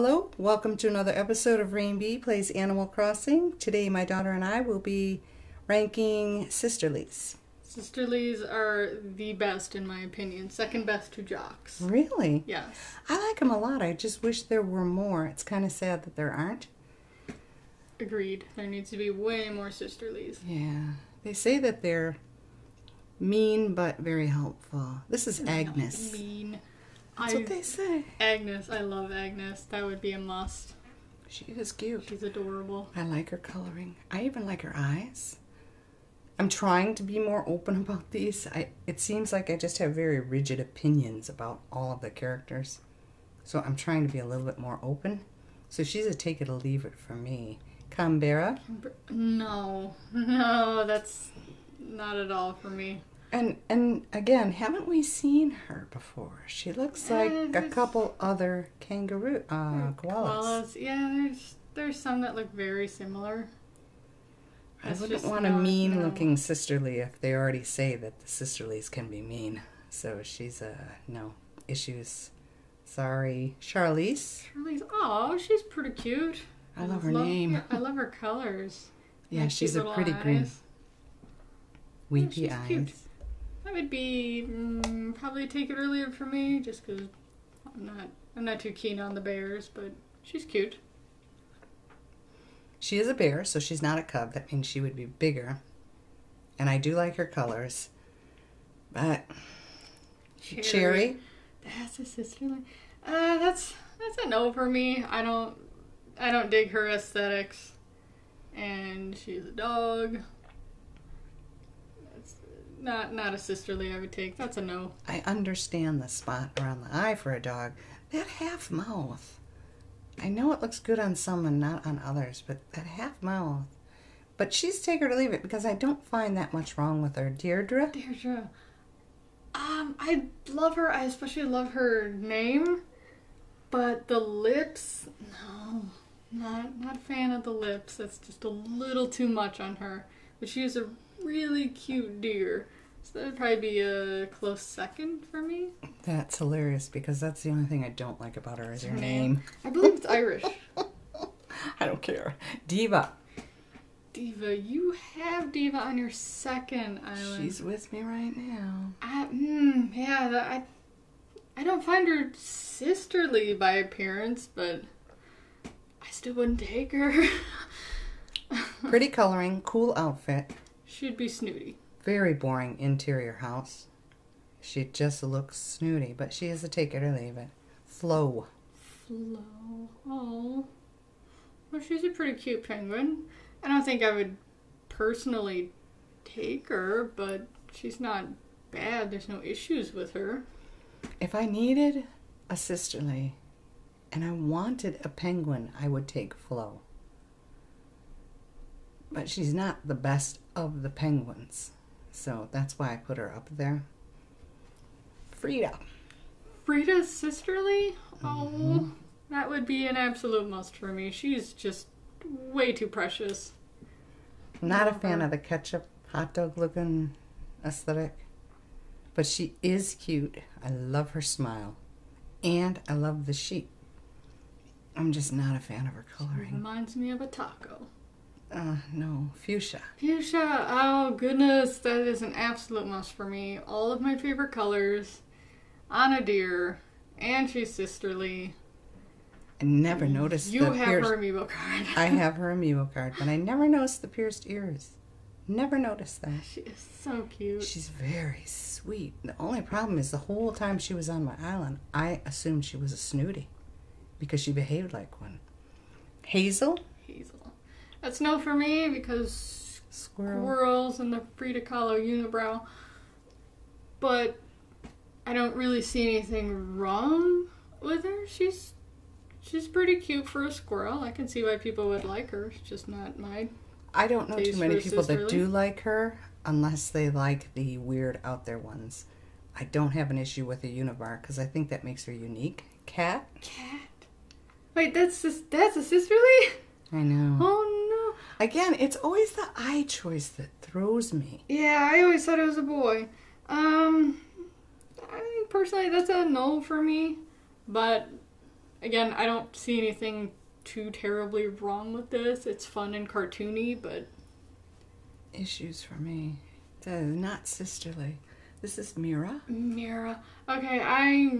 Hello, welcome to another episode of Raine B Plays Animal Crossing. Today, my daughter and I will be ranking sisterlies. Sisterlies are the best in my opinion. Second best to jocks. Really? Yes. I like them a lot. I just wish there were more. It's kind of sad that there aren't. Agreed. There needs to be way more sisterlies. Yeah. They say that they're mean but very helpful. This is Agnes. Mean. That's I, what they say. Agnes. I love Agnes. That would be a must. She is cute. She's adorable. I like her coloring. I even like her eyes. I'm trying to be more open about these. I it seems like I just have very rigid opinions about all of the characters. So I'm trying to be a little bit more open. So she's a take it or leave it for me. Canberra. No. No, that's not at all for me. And and again, haven't we seen her before? She looks like Uh, a couple other kangaroo uh koalas. Koalas. Yeah, there's there's some that look very similar. I wouldn't just want a not- mean no. looking sisterly if they already say that the sisterlies can be mean. So she's a no issues. Sorry, Charlise. Shirley's oh, she's pretty cute. I love her name. I love her colors. Yeah, Like she's a pretty green, weepy she's eyes. cute. That would be mm, probably take it earlier for me, just because I'm not I'm not too keen on the bears, but she's cute. She is a bear, so she's not a cub. That means she would be bigger. And I do like her colors, but cherry. That's a sisterly. Uh, that's that's a no for me. I don't I don't dig her aesthetics, and she's a dog. Not not a sisterly I would take. That's a no. I understand the spot around the eye for a dog. That half mouth. I know it looks good on some and not on others, but that half mouth. But she's take her to leave it because I don't find that much wrong with her. Deirdre? Deirdre. Um, I love her. I especially love her name, but the lips, no, not not a fan of the lips. That's just a little too much on her. But she is a really cute deer, so that would probably be a close second for me. That's hilarious because that's the only thing I don't like about her is her name. I believe it's Irish. I don't care. Diva. Diva, you have Diva on your second island. She's with me right now. I, mm, yeah, that, I, I don't find her sisterly by appearance, but I still wouldn't take her. Pretty coloring, cool outfit, She'd be snooty. very boring interior house. She just looks snooty, but she is a take it or leave it. Flo. Flo. Oh. Well, she's a pretty cute penguin. I don't think I would personally take her, but she's not bad. There's no issues with her. If I needed a sisterly and I wanted a penguin, I would take Flo. But she's not the best of the penguins. So that's why I put her up there. Frita. Frita's sisterly? Mm-hmm. Oh, that would be an absolute must for me. She's just way too precious. Not a fan her. of the ketchup hot dog looking aesthetic. But she is cute. I love her smile. And I love the sheep. I'm just not a fan of her coloring. Reminds me of a taco. Uh, no, fuchsia. Fuchsia, oh goodness, that is an absolute must for me. All of my favorite colors Anna a deer, and she's sisterly. I never noticed You have pierced. her amiibo card. I have her amiibo card, but I never noticed the pierced ears. Never noticed that. She is so cute. She's very sweet. The only problem is the whole time she was on my island, I assumed she was a snooty because she behaved like one. Hazel, Hazel. That's no for me because squirrel. squirrels and the Frida Kahlo unibrow. But I don't really see anything wrong with her. She's she's pretty cute for a squirrel. I can see why people would like her. It's just not my I don't know too many people that do like her unless they like the weird out there ones. I don't have an issue with the univar because I think that makes her unique. Katt, Katt. Wait, that's sis- that's a sisterly? I know. Oh Again, it's always the eye choice that throws me. Yeah, I always thought it was a boy. Um, I personally, that's a no for me. But again, I don't see anything too terribly wrong with this. It's fun and cartoony, but Issues for me. That is not sisterly. This is Mira. Mira. Okay, I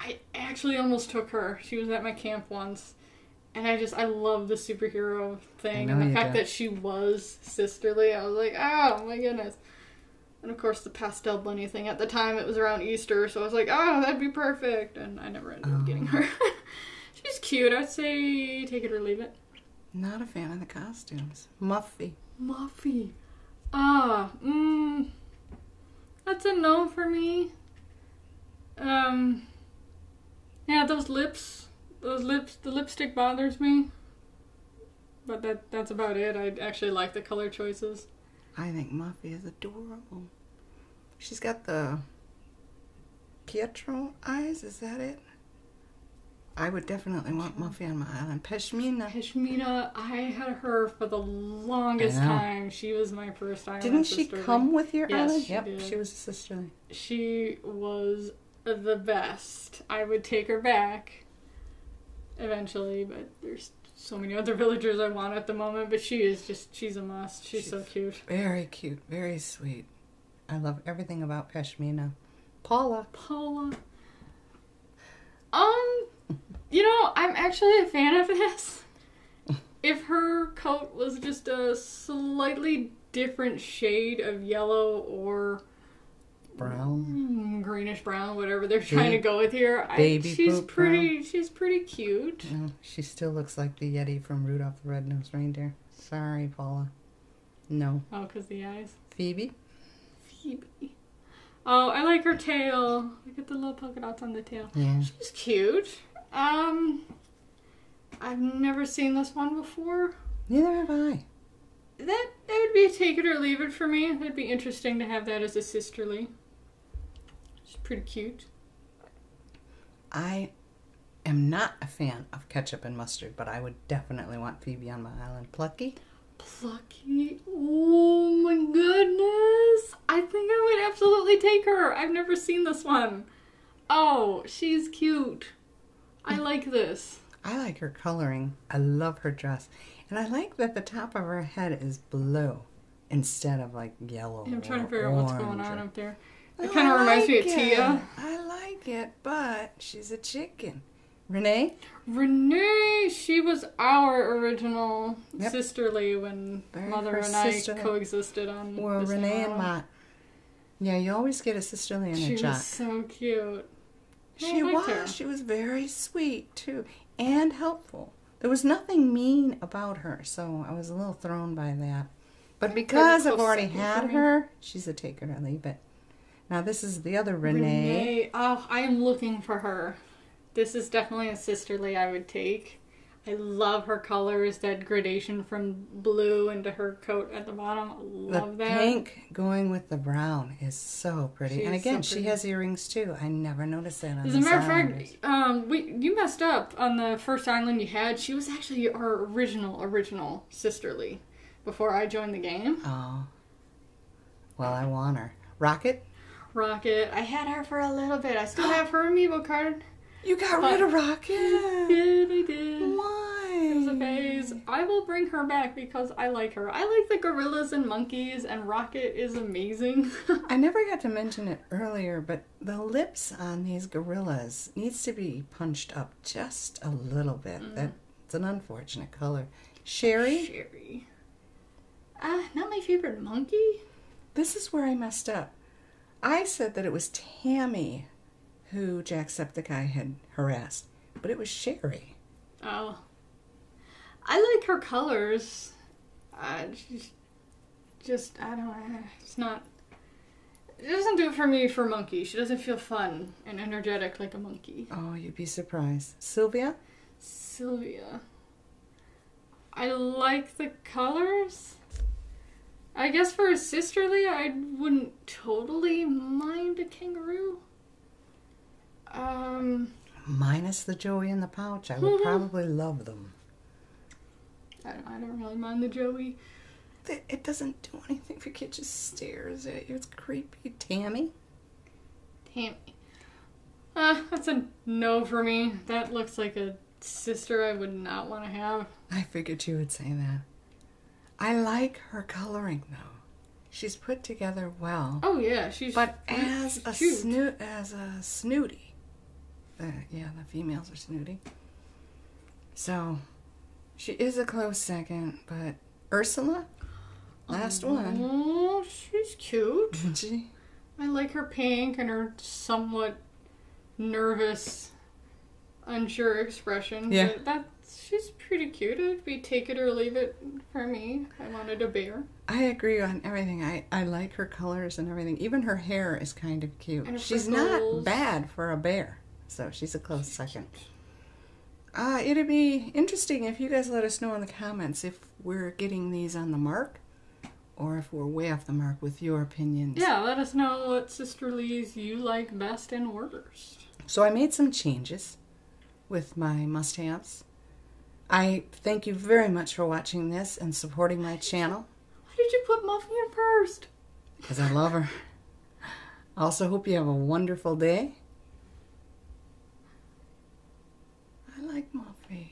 I actually almost took her. She was at my camp once. And I just I love the superhero thing and the fact do. that she was sisterly. I was like, oh my goodness. And of course the pastel bunny thing at the time it was around Easter, so I was like, oh that'd be perfect and I never ended up getting Oh. her. She's cute. I'd say take it or leave it. Not a fan of the costumes. Muffy. Muffy. Ah, mm, that's a no for me. Um, yeah, those lips, those lips, the lipstick bothers me. But that that's about it. I actually like the color choices. I think Muffy is adorable. She's got the Pietro eyes, is that it? I would definitely want Muffy on my island. Pashmina. Pashmina, I had her for the longest time. She was my first island Didn't she sister. come with your Yes, island? she yep, did. she was a sisterly. she was the best. I would take her back eventually, but there's so many other villagers I want at the moment. But she is just, she's a must. She's, so cute. Very cute, very sweet. I love everything about Pashmina. Paula. Paula. Um, you know, I'm actually a fan of this. If her coat was just a slightly different shade of yellow or Brown. mm, greenish brown, whatever they're trying to go with here, I, she's pretty. She's pretty cute. No, she still looks like the Yeti from Rudolph the Red-Nosed Reindeer. Sorry, Paula. No. Oh, cause the eyes. Phoebe? Phoebe. Oh, I like her tail. Look at the little polka dots on the tail. Yeah. She's cute. Um, I've never seen this one before. Neither have I. That that would be a take it or leave it for me. That'd be interesting to have that as a sisterly. She's pretty cute. I am not a fan of ketchup and mustard, but I would definitely want Phoebe on my island. Plucky? Plucky. Oh my goodness. I think I would absolutely take her. I've never seen this one. Oh, she's cute. I mm. like this. I like her coloring. I love her dress. And I like that the top of her head is blue instead of like yellow. I'm trying to figure out what's going on or- up there. Oh, It kind of I reminds me of like Tia. I like it, but she's a chicken. Renee? Renee, she was our original Yep. sisterly when Very Mother and I coexisted on. Well, Renee and. Mott. Yeah, you always get a sisterly and She a jock. was so cute. She was. her. She was very sweet too, and helpful. There was nothing mean about her, so I was a little thrown by that. But because I've already had her, she's a take it or leave it. Now this is the other Renee. Renee. Oh, I am looking for her. This is definitely a sisterly I would take. I love her colors, that gradation from blue into her coat at the bottom. I The love that. pink going with the brown is so pretty. She and is so again, she has earrings too. I never noticed that on As a matter of fact, um, we you messed up on the first island you had. She was actually our original, original sisterly before I joined the game. Oh. Well, I want her. Rocket? Rocket. I had her for a little bit. I still have her amiibo card. You got But- rid of Rocket? Did I did. Why? It was a phase. I will bring her back because I like her. I like the gorillas and monkeys, and Rocket is amazing. I never got to mention it earlier, but the lips on these gorillas needs to be punched up just a little bit. Mm. That's an unfortunate color. Shari, Shari. Ah, not my favorite monkey. this is where I messed up. I said that it was Tammy who Jacksepticeye had harassed, but it was Shari. Oh. I like her colors. Uh, she's just, I don't know. It's not. It doesn't do it for me for monkey. She doesn't feel fun and energetic like a monkey. Oh, you'd be surprised. Sylvia? Sylvia. I like the colors. I guess for a sisterly, I wouldn't totally mind a kangaroo. Um, Minus the Joey in the pouch, I would Mhm. probably love them. I, I don't really mind the Joey. It it doesn't do anything if your kid just stares at you. It's creepy. Tammy? Tammy. Ah, that's a no for me. That looks like a sister I would not want to have. I figured you would say that. I like her coloring though. She's put together well. Oh yeah, she's But she's as a cute. snoot, as a snooty, uh, yeah, the females are snooty. So, she is a close second, but Ursala, last one, Oh, she's cute. isn't she? I like her pink and her somewhat nervous, unsure expression. Yeah. But that she's pretty cute. It'd be take it or leave it for me. I wanted a bear. I agree on everything. I, I like her colors and everything. Even her hair is kind of cute. And she's freckles. not bad for a bear, so she's a close second. Uh, it'd be interesting if you guys let us know in the comments if we're getting these on the mark or if we're way off the mark with your opinions. Yeah, let us know what sisterlies you like best and worst. So I made some changes with my must-haves. I thank you very much for watching this and supporting my channel Why did you put Muffy in first? because I love her. I also hope you have a wonderful day. I like Muffy.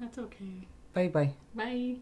That's okay. Bye bye. Bye.